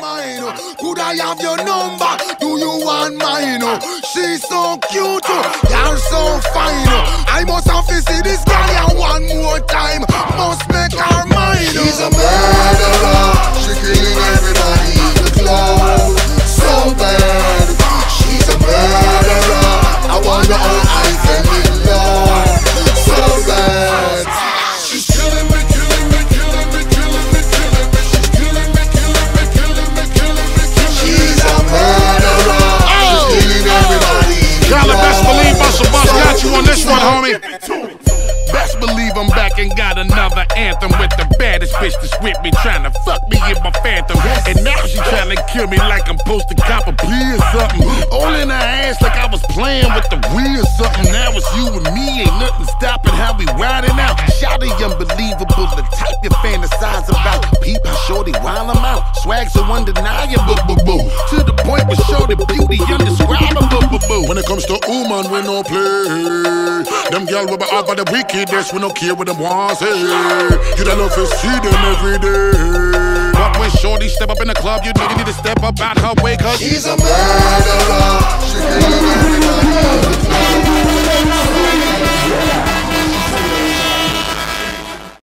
mine? Could I have your number? Do you want mine? She's so cute, you're so fine. On this one, homie. Best believe I'm back and got another anthem with the baddest bitch that's with me, trying to fuck me in my phantom. And now she trying to kill me like I'm supposed to cop a plea or something. All in her ass like I was playing with the wheel or something. Now it's you and me, ain't nothing stopping how we riding out. Shouty unbelievable, the type you fantasize about. Peep how shorty while I'm out. Swag so undeniable, boo boo. To the point where shorty beauty. When it comes to woman, we no play. Them girl we be offer the wickedest, we no care what them want say. You don't love to see them every day. But when shorty step up in the club, you know you need to step up out her way, cause She's a murderer.